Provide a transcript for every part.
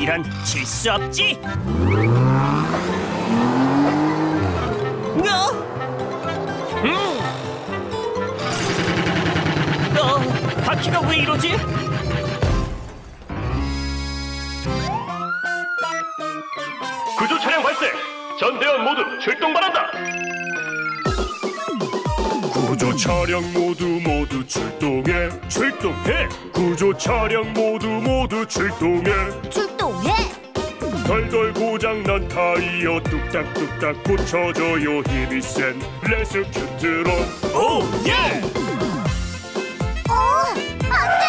빠르지. 이런 질수 없지. 어? 음. 어, 바퀴가 왜 이러지? 구조 차량 발생. 전 대원 모두 출동 바란다. 구조 차량 모두 모두 출동해 출동해 구조 차량 모두 모두 출동해 출동해 덜덜 고장난 타이어 뚝딱뚝딱 고쳐줘요 힘이 센. Rescue 트럭 oh yeah! 어 안돼!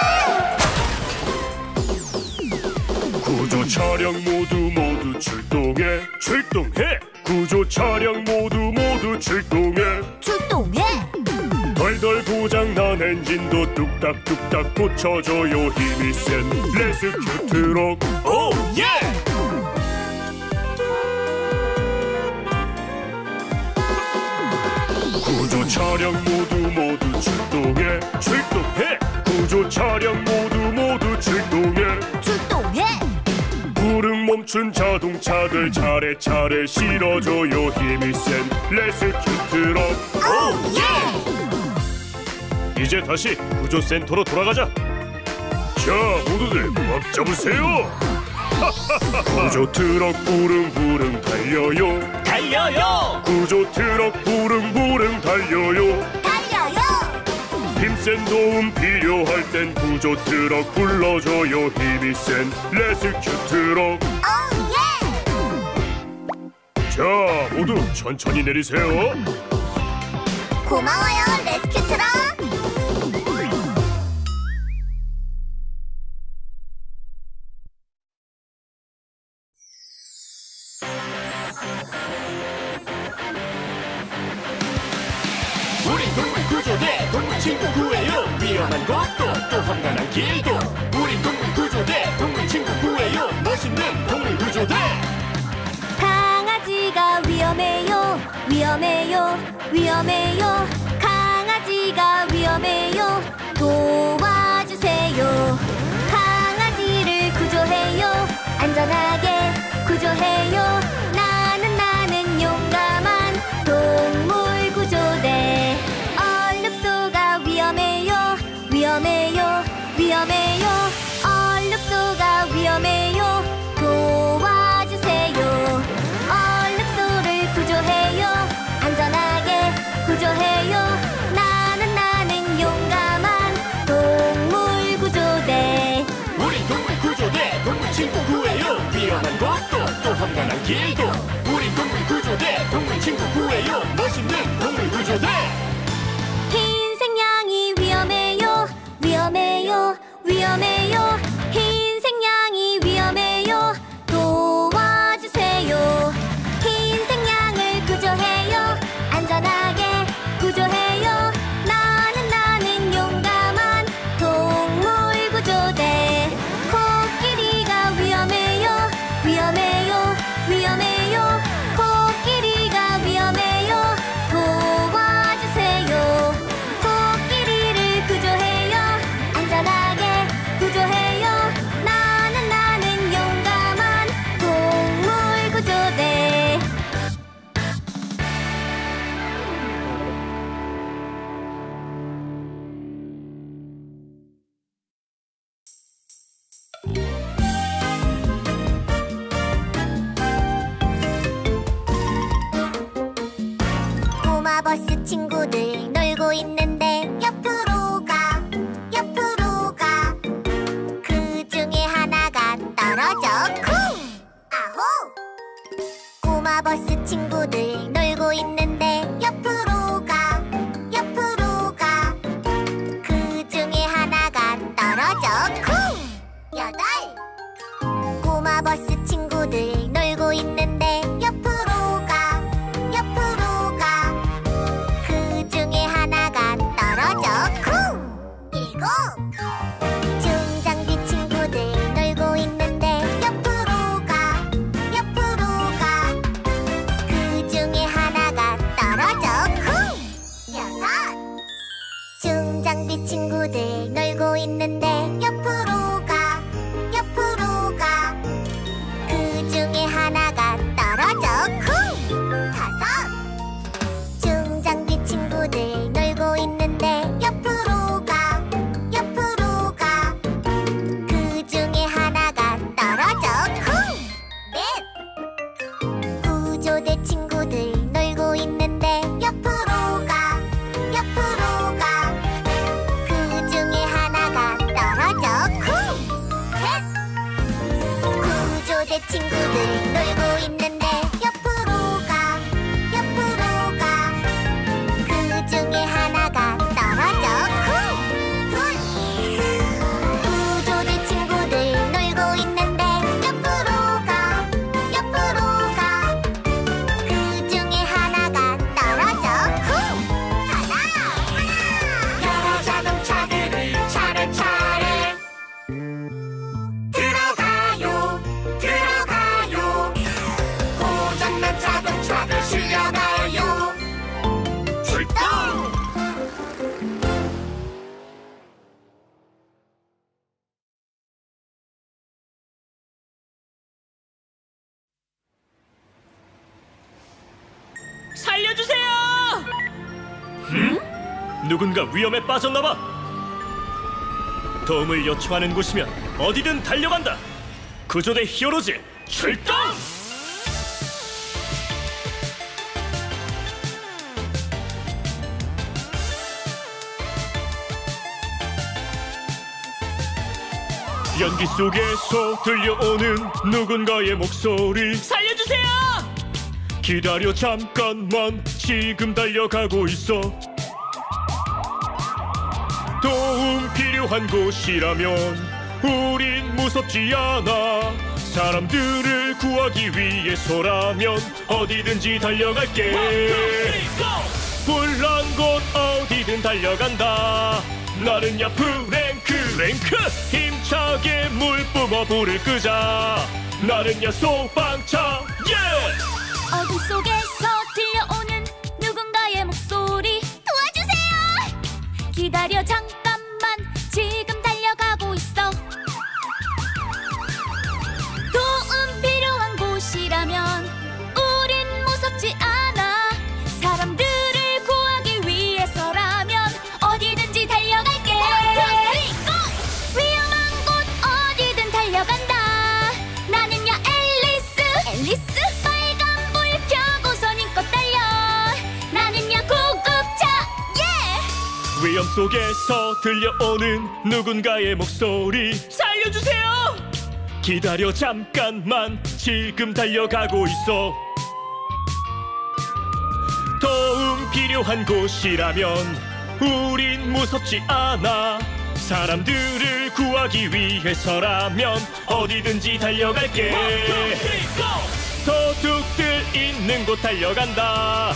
구조 차량 모두 모두 출동해. 출동해! 구조 차량 모두 모두 출동해. 출동해? 덜덜 고장난 엔진도 뚝딱뚝딱 고쳐줘요 힘이 센. Rescue 트럭 oh yeah! 차량 모두 모두 출동해. 출동해. 구조 차량 모두 모두 출동해. 출동해. 부릉 멈춘 자동차들 차례차례 실어줘요. 힘이 센 rescue 트럭 oh 예! 이제 다시 구조센터로 돌아가자. 자 모두들 꽉 잡으세요. 구조 트럭 부릉부릉 달려요 달려요. 구조 트럭 부릉부릉 달려요. 달려요. 힘센 도움 필요할 땐 구조 트럭 불러줘요. 힘이 센 Rescue 트럭. oh yeah 자 모두 천천히 내리세요. 고마워요 레스큐 트럭 안전하게 험난한 길도 우리 동물 구조대 동물 친구 구해요. 멋있는 친구들 구조대 친구들 놀고 있는데 위험에 빠졌나봐. 도움을 요청하는 곳이면 어디든 달려간다. 구조대 히어로즈 출동! 연기 속에서 들려오는 누군가의 목소리 살려주세요! 기다려 잠깐만 지금 달려가고 있어 도움 필요한 곳이라면 우린 무섭지 않아. 사람들을 구하기 위해서라면 어디든지 달려갈게. 불난 곳 어디든 달려간다. 나는 야 프랭크. 랭크? 힘차게 물 뿜어 불을 끄자. 나는 야 소방차 기다려 잠깐 속에서 들려오는 누군가의 목소리. 살려주세요! 기다려 잠깐만 지금 달려가고 있어. 도움 필요한 곳이라면 우린 무섭지 않아. 사람들을 구하기 위해서라면 어디든지 달려갈게. 도둑들 있는 곳 달려간다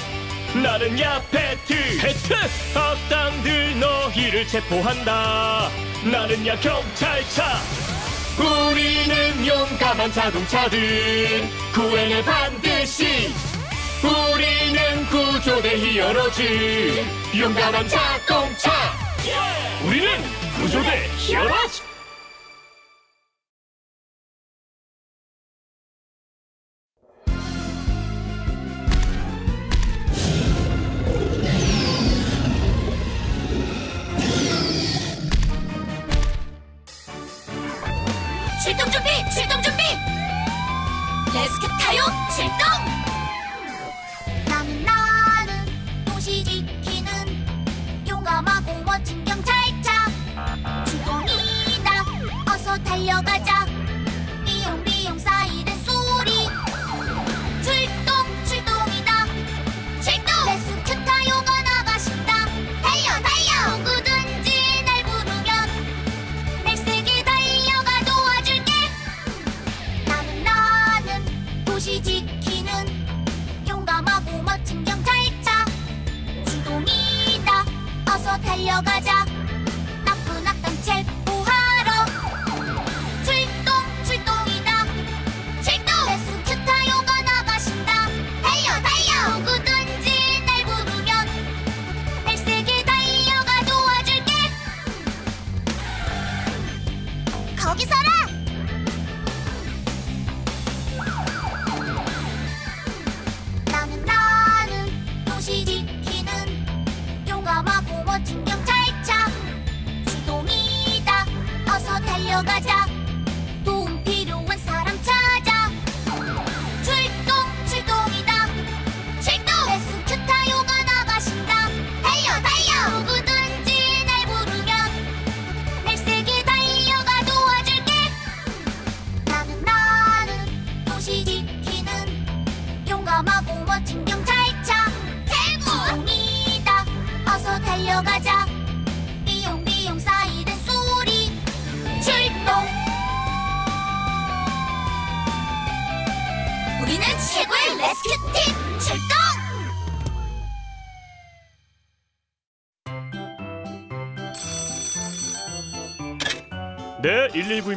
나는야 패트. 패트? 악당들 너희를 체포한다. 나는야 경찰차. 우리는 용감한 자동차들. 구해내 반드시. 우리는 구조대 heroes. 용감한 자동차. 우리는 구조대 heroes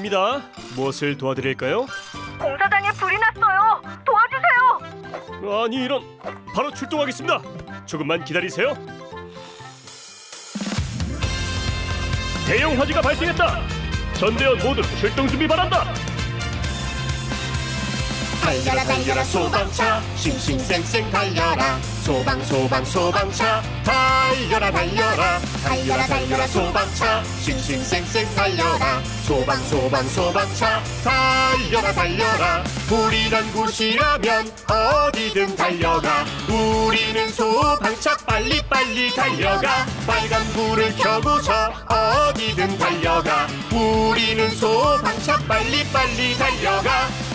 네, 119입니다. 무엇을 도와드릴까요? 공사장에 불이 났어요. 도와주세요. 아니 이런 바로 출동하겠습니다. 조금만 기다리세요. 대형 화재가 발생했다. 전대원 모두 출동 준비 바란다. 달려라 달려라 소방차. 싱싱쌩쌩 달려라. 소방 소방 소방차. 달려라 달려라. 달려라 달려라 소방차. 싱싱쌩쌩 달려라. 소방 소방 소방차. 달려라 달려라. 불이난 곳이라면 어디든 달려가. 우리는 소방차. 빨리빨리 달려가. 빨간 불을 켜고서 어디든 달려가. 우리는 소방차. 빨리빨리 달려가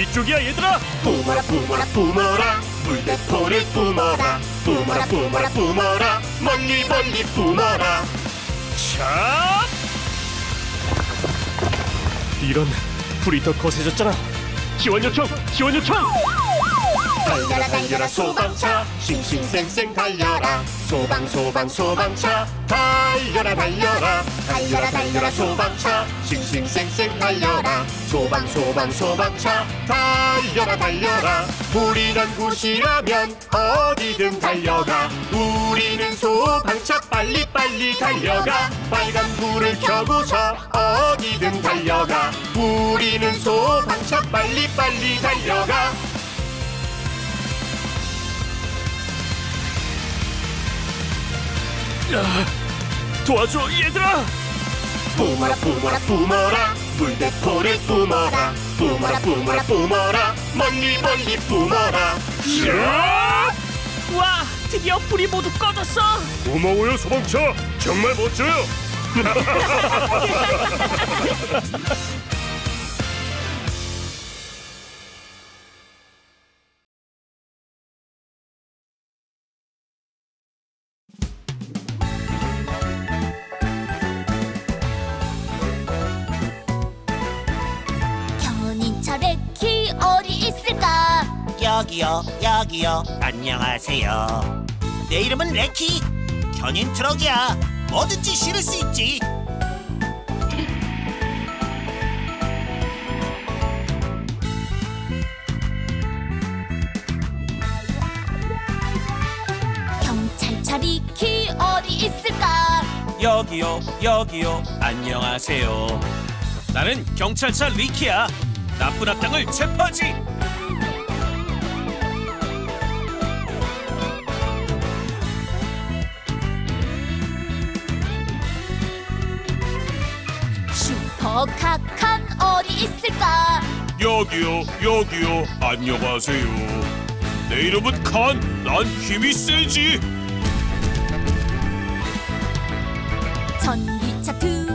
이쪽이야 얘들아. 뿜어라 뿜어라 뿜어라 물대포를 뿜어라 뿜어라 뿜어라 뿜어라 멀리 멀리 뿜어라 자. 이런 불이 더 거세졌잖아. 지원 요청, 지원 요청. 달려라 달려라 소방차. 싱싱쌩쌩 달려라. 소방 소방 소방차. 달려라 달려라. 달려라 달려라 소방차. 싱싱쌩쌩 달려라. 소방 소방 소방차. 달려라 달려라. 난 곳이라면 어디든 달려가. 우리는 소방차. 빨리빨리 달려가. 빨간 불을 켜고서 어디든 달려가. 우리는 소방차. 빨리빨리 달려가 도와줘 얘들아. 뿜어라 뿜어라 뿜어라 물대포를 뿜어라 뿜어라 뿜어라 뿜어라 멀리 멀리 뿜어라 와, 드디어 불이 모두 꺼졌어. 고마워요 소방차. 정말 멋져요. 어디 있을까 여기요, 여기요. 안녕하세요. 내 이름은 레키. 견인 트럭이야. 뭐든지 실을 수 있지. 견인차 레키 어디 있을까 여기요, 여기요. 안녕하세요. 나는 경찰차 리키야. 나쁜 악당을 체포하지. 슈퍼 카칸 어디 있을까 여기요, 여기요. 안녕하세요. 내 이름은 칸. 난 힘이 세지. 전기차 트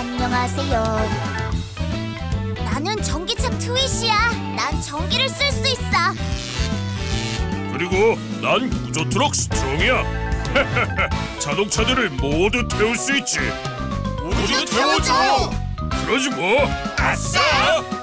안녕하세요 나는 전기차 트윗이야 난 전기를 쓸 수 있어 그리고 난 구조 트럭 스트롱이야. 자동차들을 모두 태울 수 있지. 우리도 태워줘. 그러지 뭐. 아싸!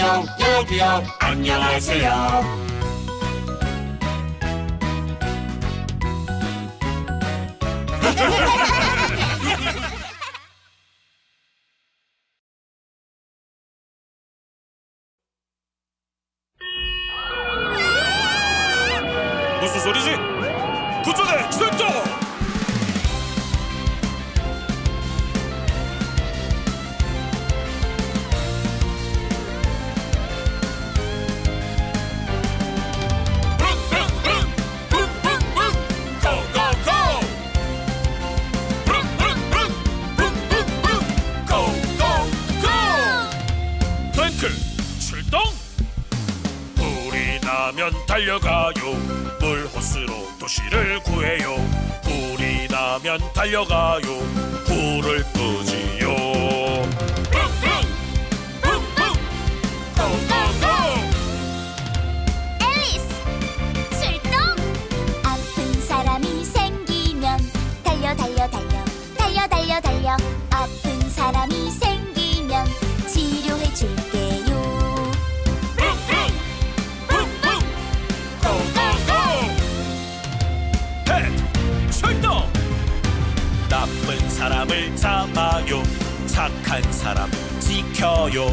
여기요 여기요 안녕하세요 무슨 소리지? 구조대 출동! 달려가요. 물 호스로 도시를 구해요. 불이 나면 달려가요 사람을 잡아요. 착한 사람 지켜요.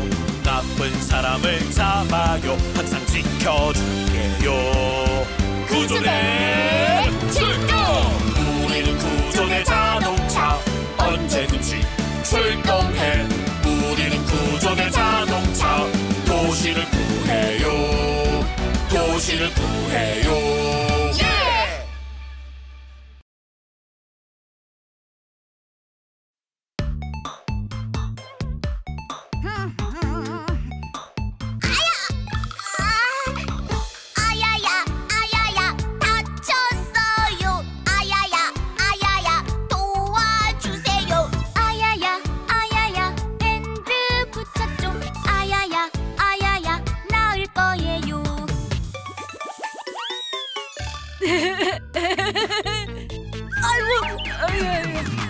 나쁜 사람을 잡아요. 항상 지켜줄게요. 구조대 출동! 우리는 구조대 자동차. 언제든지 출동해. 우리는 구조대 자동차. 도시를 구해요. 도시를 구해요 아이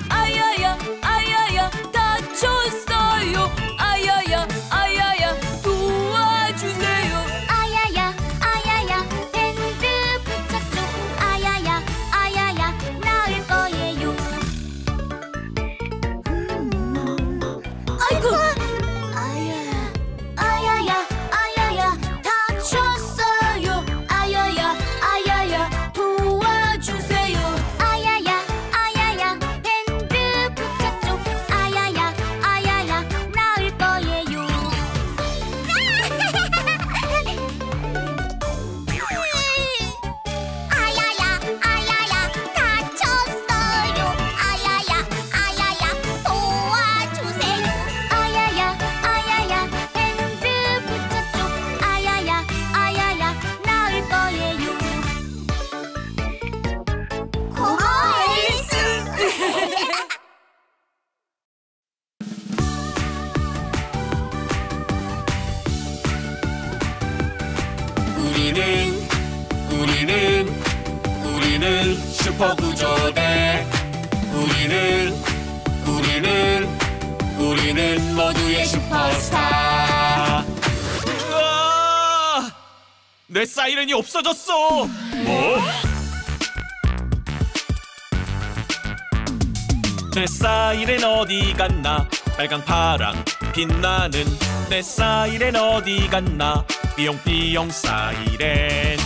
내 사이렌이 없어졌어. 뭐? 내 사이렌 어디 갔나? 빨강 파랑 빛나는 내 사이렌 어디 갔나? 삐용삐용 사이렌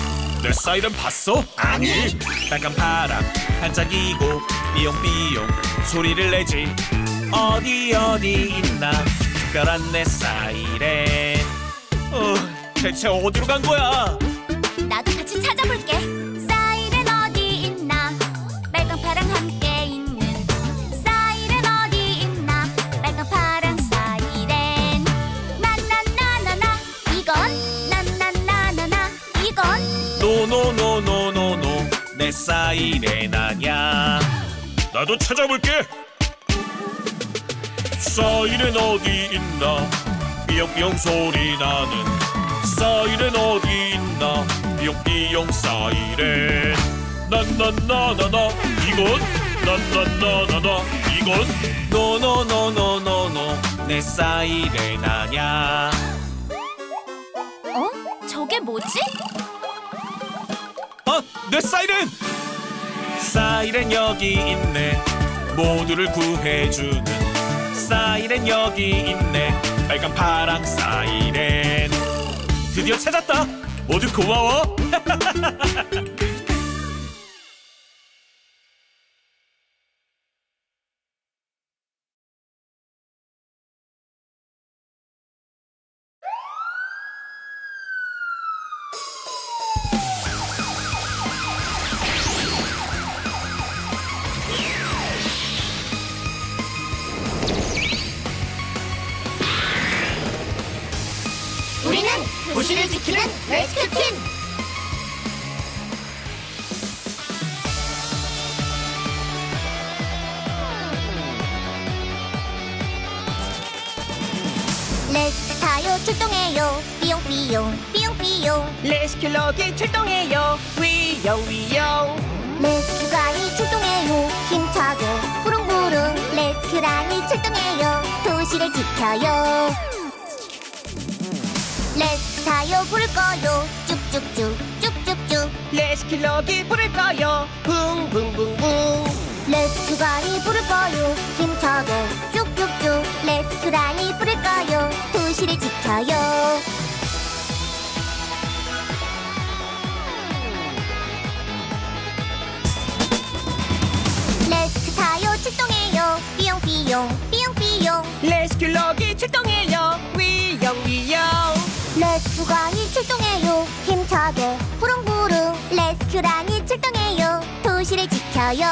내 사이렌 봤어? 아니. 빨강 파랑 반짝이고 삐용삐용 소리를 내지. 어디 어디 있나? 특별한 내 사이렌 어, 대체 어디로 간 거야? 같이 찾아볼게. 사이렌 어디 있나? 빨강 파랑 함께 있는 사이렌 어디 있나? 빨강 파랑 사이렌. 나나나나나 이건 나나나나나 이건 노노노노노노 내 사이렌 아냐 나도 찾아볼게 사이렌 어디 있나 삐용삐용 소리 나는 사이렌 어디 있나 삐용삐용 사이렌 난난나나나 이건 난난나나나 이건 노노노노노노 내 사이렌 아냐 어? 저게 뭐지? 어? 내 사이렌! 사이렌 여기 있네 모두를 구해주는 사이렌 여기 있네 빨간 파랑 사이렌 드디어 찾았다 모두 고마워 레스큐가이 출동해요. 힘차게 부릉부릉 레스큐랑이 출동해요. 도시를 지켜요. 레스큐 타요 불을 꺼요. 쭉쭉쭉 쭉쭉쭉. 레스큐러기 불을 꺼요. 붕붕붕붕. 레스큐가이 불을 꺼요. 힘차게 쭉쭉쭉 레스큐랑이 불을 꺼요. 도시를 지켜요 삐용삐용 삐용 삐용. 레스큐러기 출동해요. 위용 위용. 레스큐가이 출동해요. 힘차게 부릉부릉. 레스큐랑이 출동해요. 도시를 지켜요.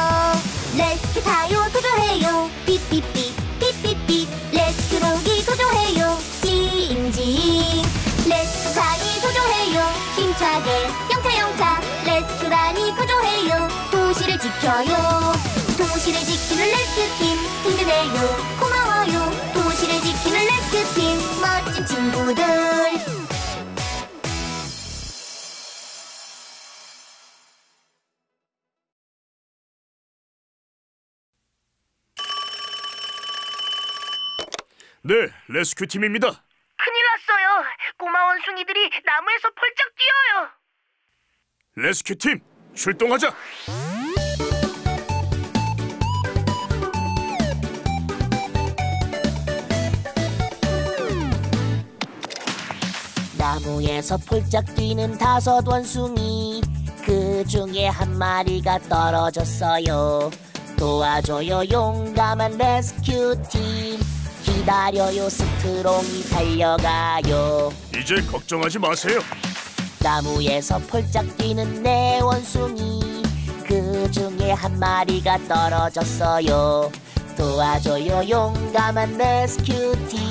레스큐 타요. 구조해요. 삐삐삐. 삐삐삐. 레스큐록이 구조해요. 징징 레스큐가이 구조해요. 힘차게 영차영차. 레스큐랑이 구조해요. 도시를 지켜요. 도시를 지키는 Rescue 팀 든든해요 고마워요 도시를 지키는 Rescue팀 멋진 친구들 네, Rescue 팀입니다. 큰일 났어요. 꼬마 원숭이들이 나무에서 펄쩍 뛰어요. Rescue 팀 출동하자. 나무에서 폴짝 뛰는 다섯 원숭이 그 중에 한 마리가 떨어졌어요. 도와줘요 용감한 Rescue팀. 기다려요 스트롱이 달려가요. 이제 걱정하지 마세요. 나무에서 폴짝 뛰는 네 원숭이 그 중에 한 마리가 떨어졌어요. 도와줘요 용감한 레스큐팀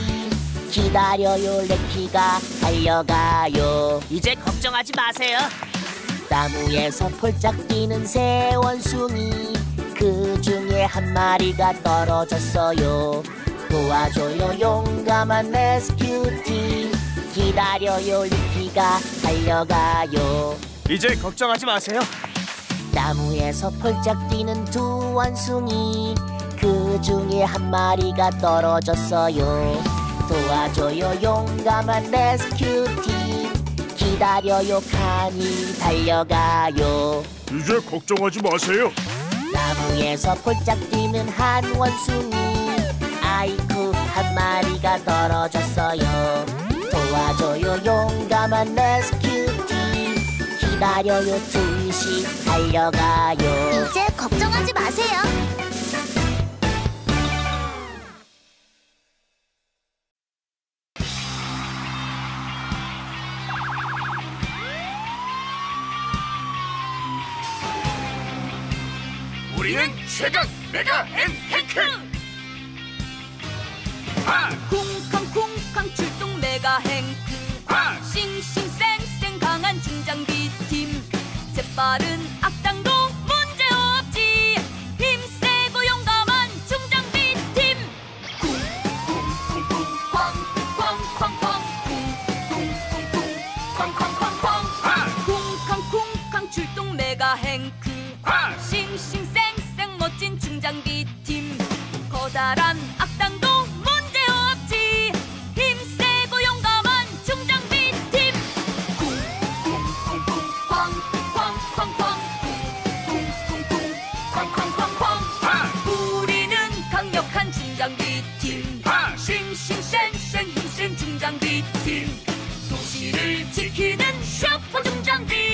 기다려요 레키가 달려가요. 이제 걱정하지 마세요. 나무에서 폴짝 뛰는 새 원숭이 그 중에 한 마리가 떨어졌어요. 도와줘요 용감한 레스큐팀 기다려요 리키가 달려가요. 이제 걱정하지 마세요. 나무에서 폴짝 뛰는 두 원숭이 그 중에 한 마리가 떨어졌어요 도와줘요. 용감한 레스큐팀 기다려요. 칸이 달려가요. 이제 걱정하지 마세요. 나무에서 폴짝 뛰는 한 원숭이. 아이쿠 한 마리가 떨어졌어요. 도와줘요. 용감한 레스큐팀 기다려요. 둘씩 달려가요. 이제 걱정하지 마세요. 최강 메가 앤 헬크. 아, 쿵쾅쿵쾅 출동 메가 행크. 아, 싱싱쌩쌩 강한 중장비 팀. 재빠른 커다란 악당도 문제없지. 힘세고 용감한 중장비 팀. 우리는 강력한 중장비 팀. 아, 싱싱쌩쌩 힘센 중장비 팀. 도시를 지키는 슈퍼 중장비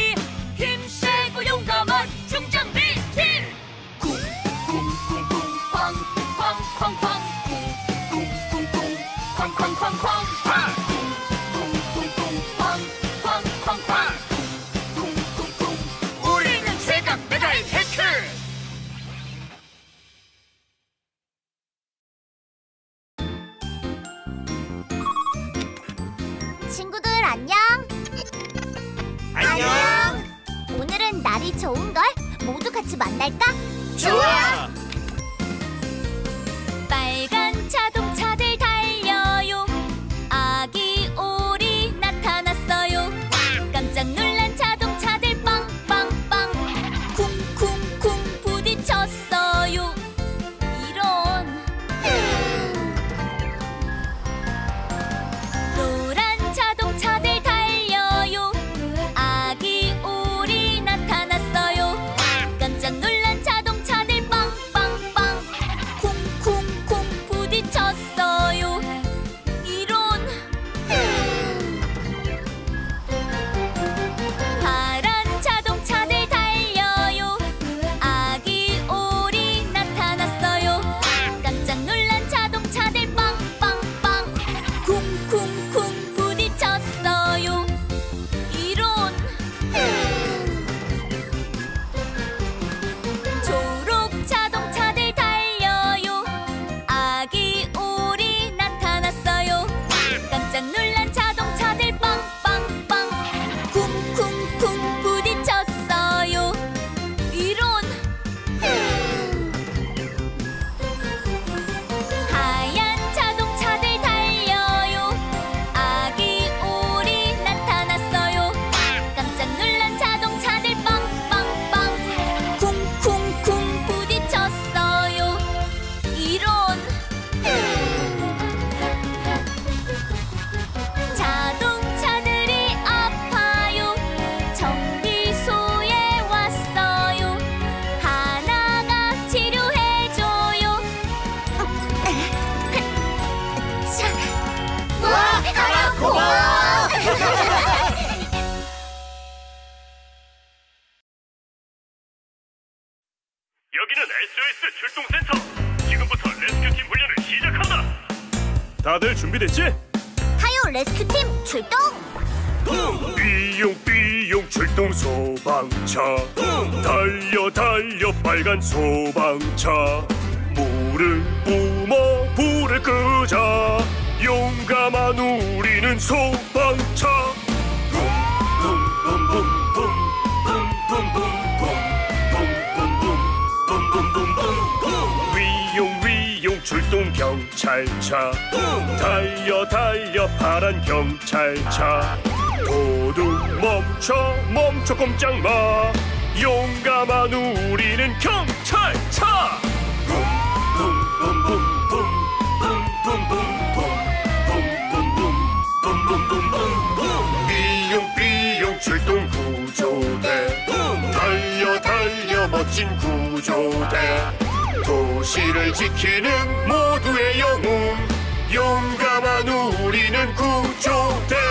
여기는 SOS 출동센터. 지금부터 레스큐팀 훈련을 시작한다. 다들 준비됐지? 타요 레스큐팀 출동! 삐용 삐용 출동 소방차. 달려 달려 빨간 소방차. 물을 뿜어 불을 끄자. 용감한 우리는 소방차 경찰차. 달려 달려 파란 경찰차. 모두 멈춰 멈춰 꼼짝 마. 용감한 우리는 경찰차. 삐용 삐용 출동 구조대. 달려 달려 멋진 구조대 도시를 지키는 모두의 영웅. 용감한 우리는 구조대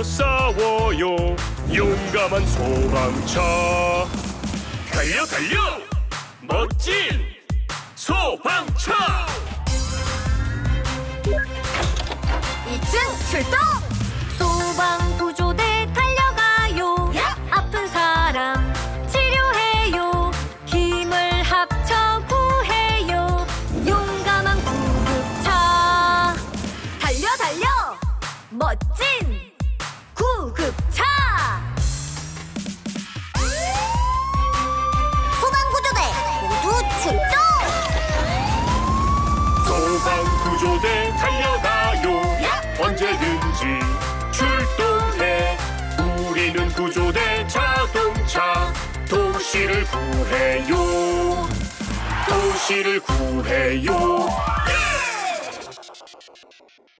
싸워요. 용감한 소방차. 달려 달려! 멋진 소방차! 2층 출동! 소방구조 도시를 구해요. 도시를 구해요